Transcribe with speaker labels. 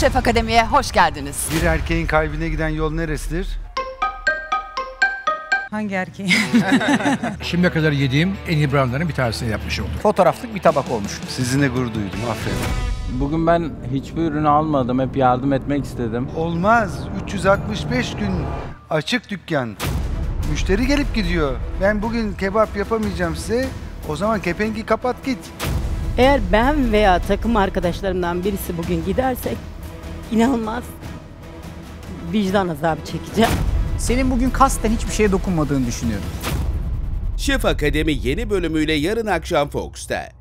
Speaker 1: Şef Akademi'ye hoş geldiniz.
Speaker 2: Bir erkeğin kalbine giden yol neresidir?
Speaker 3: Hangi erkeği?
Speaker 4: Şimdiye kadar yediğim en iyi brownie'ların bir tanesini yapmış olduk.
Speaker 5: Fotoğraflık bir tabak olmuş.
Speaker 2: Sizinle gurur duydum. Aferin.
Speaker 6: Bugün ben hiçbir ürünü almadım. Hep yardım etmek istedim.
Speaker 2: Olmaz. 365 gün açık dükkan. Müşteri gelip gidiyor. Ben bugün kebap yapamayacağım size. O zaman kepengi kapat git.
Speaker 7: Eğer ben veya takım arkadaşlarımdan birisi bugün gidersek inanılmaz vicdan azabı çekeceğim.
Speaker 5: Senin bugün kasten hiçbir şeye dokunmadığını düşünüyorum.
Speaker 8: Şef Akademi yeni bölümüyle yarın akşam Fox'ta.